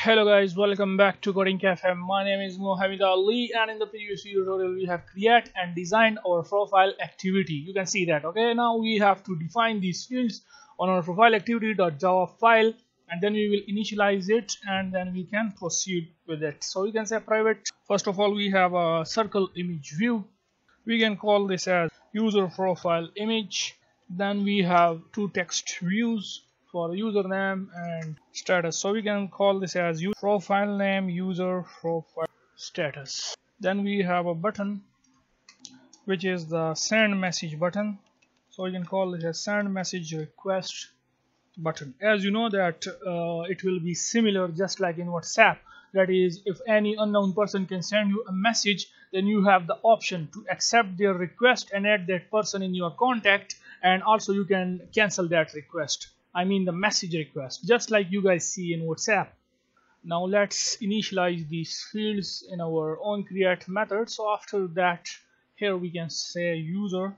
Hello guys, welcome back to Coding Cafe. My name is Mohammed Ali and in the previous tutorial we have created and designed our profile activity. You can see that okay. Now we have to define these fields on our profile activity.java file and then we will initialize it and then we can proceed with it. So you can say private. First of all we have a circle image view. We can call this as user profile image. Then we have two text views for username and status. So we can call this as user profile name user profile status. Then we have a button which is the send message button. So we can call it as send message request button. As you know that uh, it will be similar just like in whatsapp. That is if any unknown person can send you a message then you have the option to accept their request and add that person in your contact and also you can cancel that request I mean the message request just like you guys see in WhatsApp. Now let's initialize these fields in our onCreate method. So after that here we can say user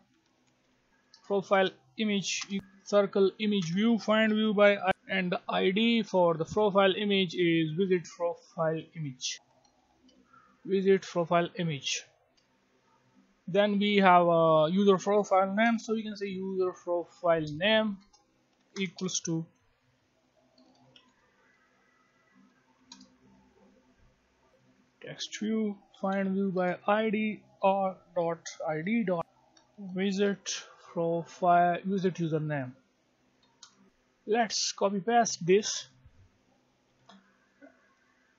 profile image circle image view find view by and the ID for the profile image is visit profile image. Visit profile image. Then we have a user profile name. So we can say user profile name equals to text view find view by id R dot id dot visit profile visit username. Let's copy paste this.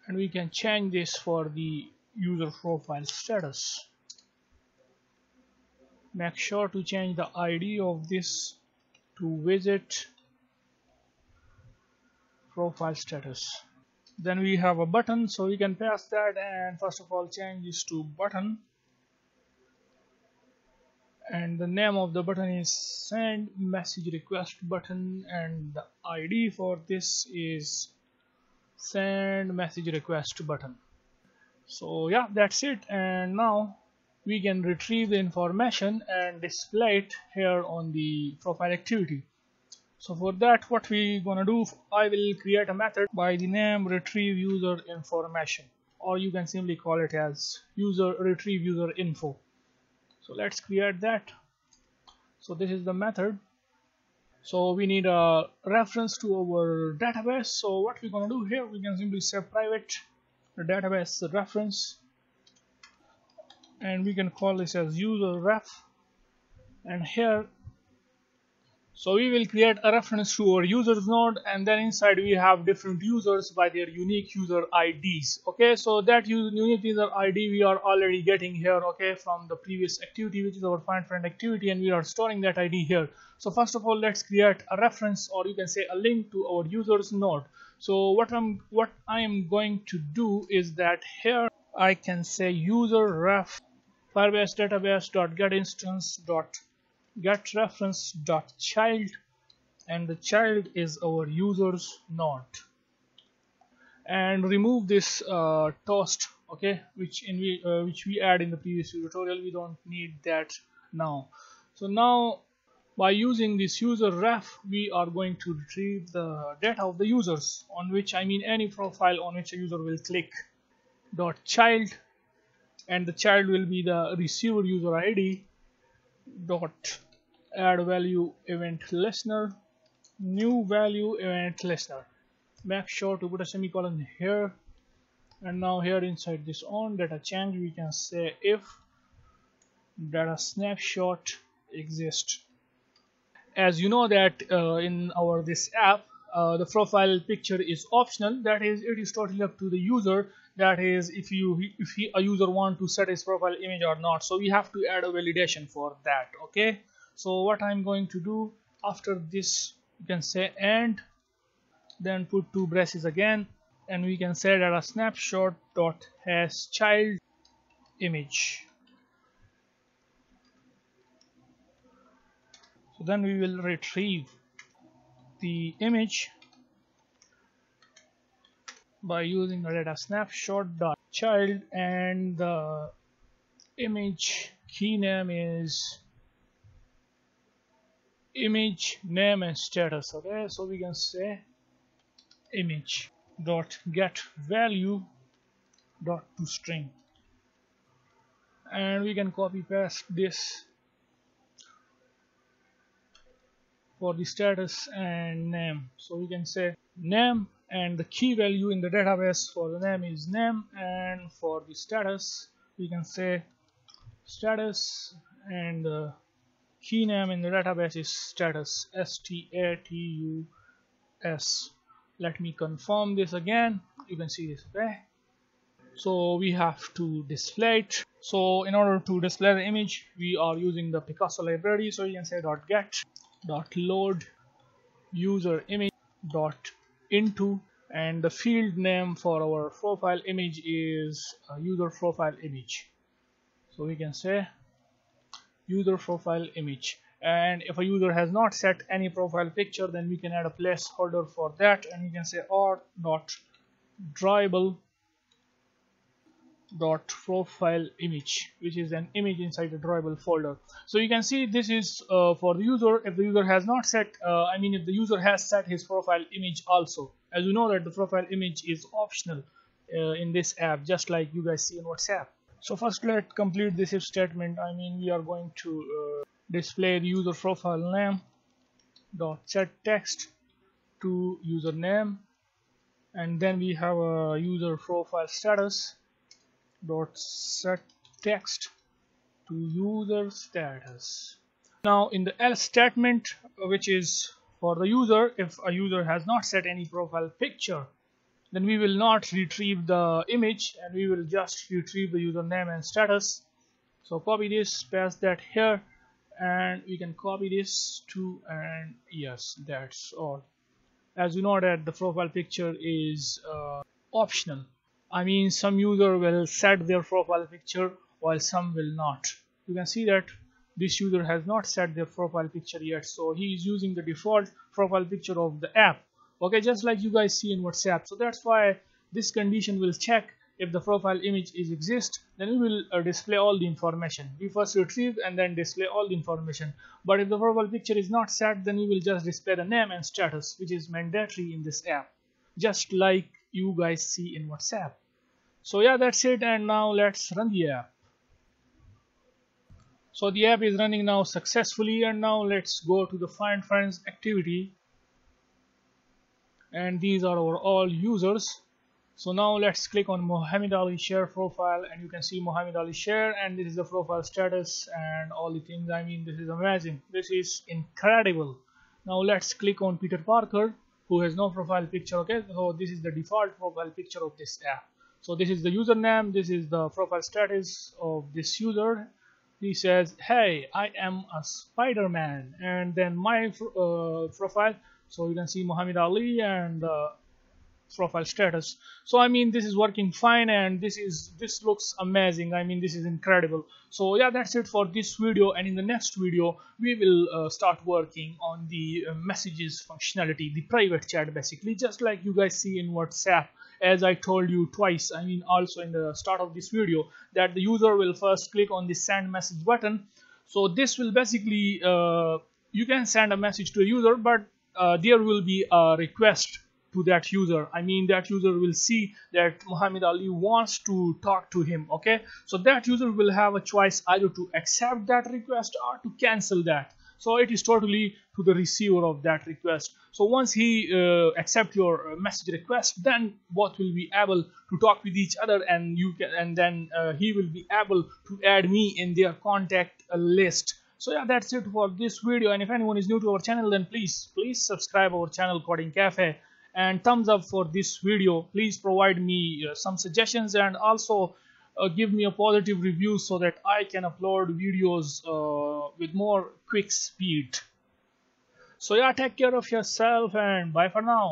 And we can change this for the user profile status. Make sure to change the id of this to visit profile status. Then we have a button so we can pass that and first of all change this to button. And the name of the button is send message request button and the ID for this is send message request button. So yeah that's it. And now we can retrieve the information and display it here on the profile activity so for that what we gonna do I will create a method by the name retrieve user information or you can simply call it as user retrieve user info. So let's create that. So this is the method. So we need a reference to our database. So what we're gonna do here we can simply say private database reference and we can call this as user ref. And here so we will create a reference to our users node and then inside we have different users by their unique user IDs okay? So that unique user ID we are already getting here okay from the previous activity which is our find friend activity and we are storing that ID here. So first of all let's create a reference or you can say a link to our users node. So what I'm what I am going to do is that here I can say user ref firebase database dot get instance dot get reference dot child and the child is our users node and remove this uh, toast okay which in we uh, which we add in the previous tutorial. We don't need that now. So now by using this user ref we are going to retrieve the data of the users on which I mean any profile on which a user will click. Dot child and the child will be the receiver user ID dot add value event listener new value event listener. Make sure to put a semicolon here. And now here inside this on data change we can say if data snapshot exists. As you know that uh, in our this app uh, the profile picture is optional. That is it is totally up to the user that is if you if he, a user want to set his profile image or not. So we have to add a validation for that okay? So what I'm going to do after this you can say and then put two braces again and we can say data snapshot dot has child image. So then we will retrieve the image by using the data snapshot dot child and the image key name is image name and status okay? So we can say image dot get value dot to string. And we can copy paste this for the status and name. So we can say name and the key value in the database for the name is name and for the status we can say status and the key name in the database is status s-t-a-t-u-s let me confirm this again. You can see this okay? So we have to display it. So in order to display the image we are using the Picasso library. So you can say dot get dot load user image dot into and the field name for our profile image is uh, user profile image. So we can say user profile image. And if a user has not set any profile picture then we can add a placeholder for that and we can say R dot drawable dot profile image which is an image inside the drawable folder. So you can see this is uh, for the user. If the user has not set uh, I mean if the user has set his profile image also. As you know that the profile image is optional uh, in this app just like you guys see in WhatsApp. So first let's complete this if statement. I mean we are going to uh, display the user profile name dot set text to username. And then we have a user profile status dot set text to user status. Now in the else statement which is for the user if a user has not set any profile picture then we will not retrieve the image and we will just retrieve the username and status. So copy this paste that here and we can copy this to and yes that's all. As you know that the profile picture is uh, optional I mean some user will set their profile picture while some will not. You can see that this user has not set their profile picture yet so he is using the default profile picture of the app. Okay just like you guys see in whatsapp. So that's why this condition will check if the profile image is exist then we will uh, display all the information. We first retrieve and then display all the information. But if the profile picture is not set then we will just display the name and status which is mandatory in this app. Just like you guys see in whatsapp so yeah that's it. And now let's run the app. So the app is running now successfully. And now let's go to the find friends activity. And these are our all users. So now let's click on Muhammad Ali share profile. And you can see Muhammad Ali share. And this is the profile status and all the things. I mean this is amazing. This is incredible. Now let's click on Peter Parker who has no profile picture okay? So this is the default profile picture of this app so this is the username this is the profile status of this user. He says hey i am a spider-man. And then my uh, profile so you can see muhammad ali and uh, profile status. So i mean this is working fine and this is this looks amazing. I mean this is incredible. So yeah that's it for this video. And in the next video we will uh, start working on the uh, messages functionality the private chat basically just like you guys see in whatsapp as I told you twice I mean also in the start of this video that the user will first click on the send message button. So this will basically uh, you can send a message to a user but uh, there will be a request to that user. I mean that user will see that muhammad ali wants to talk to him okay? So that user will have a choice either to accept that request or to cancel that so it is totally to the receiver of that request. So once he uh, accept your uh, message request then both will be able to talk with each other and you can and then uh, he will be able to add me in their contact uh, list. So yeah that's it for this video. And if anyone is new to our channel then please please subscribe our channel coding cafe. And thumbs up for this video. Please provide me uh, some suggestions and also uh, give me a positive review so that I can upload videos uh, with more quick speed. So yeah take care of yourself and bye for now